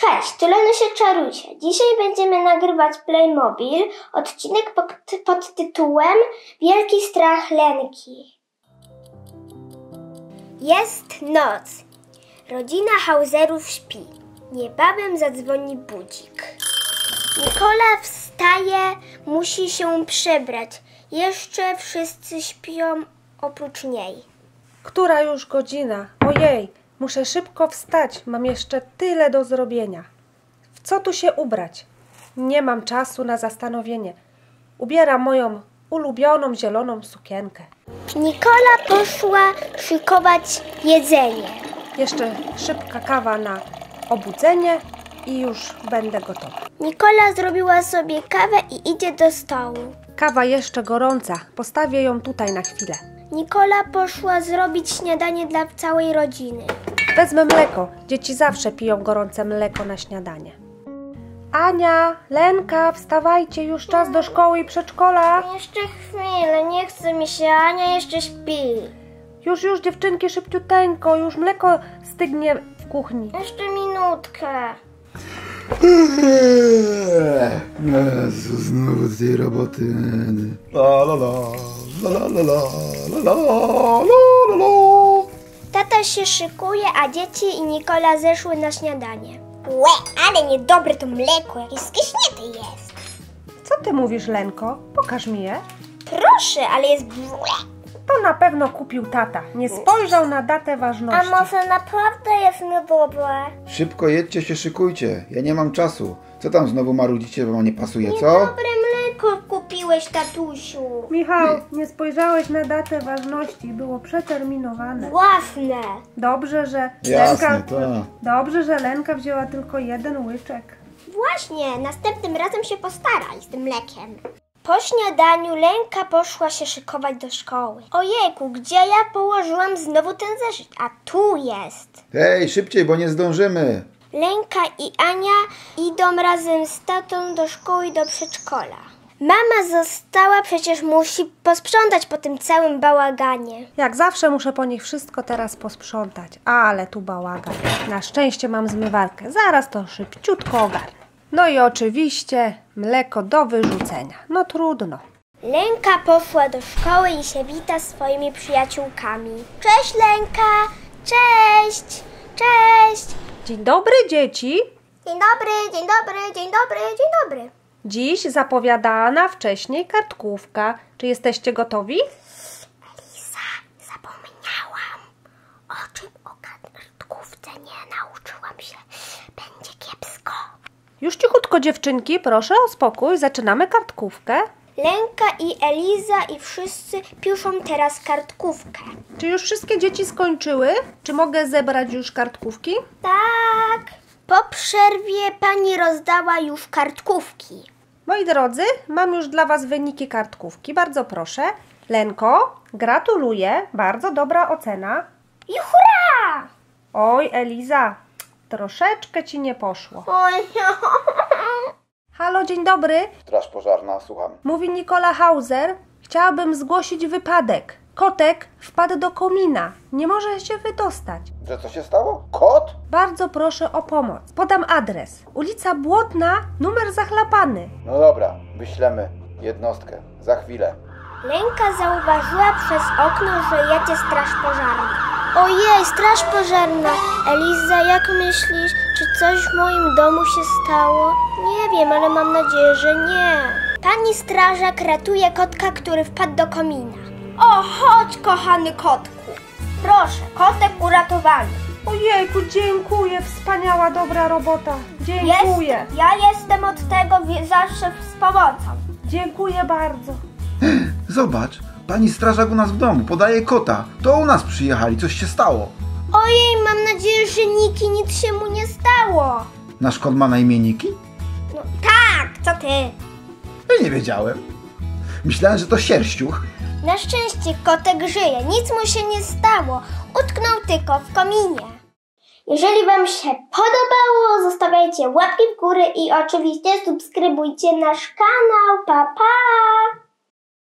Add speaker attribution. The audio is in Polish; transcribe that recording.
Speaker 1: Cześć, tu Lenusie Czarusie. Dzisiaj będziemy nagrywać Playmobil, odcinek pod, pod tytułem Wielki strach Lenki. Jest noc. Rodzina Hauserów śpi. Niebawem zadzwoni budzik. Nikola wstaje, musi się przebrać. Jeszcze wszyscy śpią oprócz niej.
Speaker 2: Która już godzina? Ojej, muszę szybko wstać, mam jeszcze tyle do zrobienia. W co tu się ubrać? Nie mam czasu na zastanowienie. Ubieram moją ulubioną zieloną sukienkę.
Speaker 1: Nikola poszła szykować jedzenie.
Speaker 2: Jeszcze szybka kawa na obudzenie i już będę gotowa.
Speaker 1: Nikola zrobiła sobie kawę i idzie do stołu.
Speaker 2: Kawa jeszcze gorąca, postawię ją tutaj na chwilę.
Speaker 1: Nikola poszła zrobić śniadanie dla całej rodziny.
Speaker 2: Wezmę mleko. Dzieci zawsze piją gorące mleko na śniadanie. Ania, Lenka, wstawajcie, już czas do szkoły i przedszkola.
Speaker 1: Jeszcze chwilę, nie chce mi się, Ania jeszcze śpi.
Speaker 2: Już, już, dziewczynki, szybciuteńko, już mleko stygnie w kuchni.
Speaker 1: Jeszcze minutkę.
Speaker 3: Jezu, znowu tej roboty. La la la la, la la la la la.
Speaker 1: Tata się szykuje, a dzieci i Nikola zeszły na śniadanie. Łe, ale niedobre to mleko, jakieś skiśnięte jest.
Speaker 2: Co ty mówisz, Lenko? Pokaż mi je.
Speaker 1: Proszę, ale jest błe.
Speaker 2: To na pewno kupił tata. Nie spojrzał na datę
Speaker 1: A
Speaker 2: ważności.
Speaker 1: może naprawdę jest niedobre?
Speaker 3: Szybko jedźcie się, szykujcie. Ja nie mam czasu. Co tam znowu marudzicie, bo wam nie pasuje, co?
Speaker 1: Kupiłeś, tatusiu.
Speaker 2: Michał, nie spojrzałeś na datę ważności. Było przeterminowane.
Speaker 1: Własne.
Speaker 2: Dobrze, że
Speaker 3: Jasne,
Speaker 2: Lenka...
Speaker 3: tak.
Speaker 2: Dobrze, że Lenka wzięła tylko jeden łyczek.
Speaker 1: Właśnie, następnym razem się postaraj z tym mlekiem. Po śniadaniu Lenka poszła się szykować do szkoły. Ojejku, gdzie ja położyłam znowu ten zeszyt? A tu jest.
Speaker 3: Hej, szybciej, bo nie zdążymy.
Speaker 1: Lenka i Ania idą razem z tatą do szkoły i do przedszkola. Mama została, przecież musi posprzątać po tym całym bałaganie.
Speaker 2: Jak zawsze muszę po nich wszystko teraz posprzątać. Ale tu bałagan. Na szczęście mam zmywarkę. Zaraz to szybciutko ogarnę. No i oczywiście mleko do wyrzucenia. No trudno.
Speaker 1: Lenka poszła do szkoły i się wita swoimi przyjaciółkami. Cześć Lenka! Cześć! Cześć!
Speaker 2: Dzień dobry dzieci.
Speaker 1: Dzień dobry, dzień dobry, dzień dobry, dzień dobry.
Speaker 2: Dziś zapowiadana wcześniej kartkówka. Czy jesteście gotowi?
Speaker 1: Lisa, zapomniałam. O czym o kartkówce nie nauczyłam się. Będzie kiepsko.
Speaker 2: Już cichutko dziewczynki, proszę o spokój. Zaczynamy kartkówkę.
Speaker 1: Lenka i Eliza i wszyscy piszą teraz kartkówkę.
Speaker 2: Czy już wszystkie dzieci skończyły? Czy mogę zebrać już kartkówki?
Speaker 1: Tak. Po przerwie pani rozdała już kartkówki.
Speaker 2: Moi drodzy, mam już dla Was wyniki kartkówki. Bardzo proszę. Lenko, gratuluję. Bardzo dobra ocena.
Speaker 1: I hurra!
Speaker 2: Oj, Eliza, troszeczkę Ci nie poszło.
Speaker 1: Oj,
Speaker 2: Halo, dzień dobry.
Speaker 3: Straż pożarna, słucham.
Speaker 2: Mówi Nikola Hauser. Chciałabym zgłosić wypadek. Kotek wpadł do komina. Nie może się wydostać.
Speaker 3: Że co się stało? Kot?
Speaker 2: Bardzo proszę o pomoc. Podam adres. Ulica Błotna, numer zachlapany.
Speaker 3: No dobra, wyślemy jednostkę. Za chwilę.
Speaker 1: Lenka zauważyła przez okno, że jedzie straż pożarna. Ojej, straż pożarna! Eliza, jak myślisz, czy coś w moim domu się stało? Nie wiem, ale mam nadzieję, że nie. Pani strażak ratuje kotka, który wpadł do komina. O, chodź, kochany kotku. Proszę, kotek uratowany.
Speaker 2: Ojejku, dziękuję. Wspaniała, dobra robota. Dziękuję.
Speaker 1: Jest, ja jestem od tego wie- zawsze z pomocą.
Speaker 2: Dziękuję bardzo.
Speaker 3: Zobacz, pani strażak u nas w domu, podaje kota. To u nas przyjechali, coś się stało.
Speaker 1: Ojej, mam nadzieję, że Niki nic się mu nie stało.
Speaker 3: Nasz kot ma na imię Niki?
Speaker 1: No tak, co ty?
Speaker 3: Ja nie wiedziałem. Myślałem, że to sierściuch.
Speaker 1: Na szczęście kotek żyje, nic mu się nie stało. Utknął tylko w kominie. Jeżeli Wam się podobało, zostawiajcie łapki w górę i oczywiście subskrybujcie nasz kanał. Pa, pa!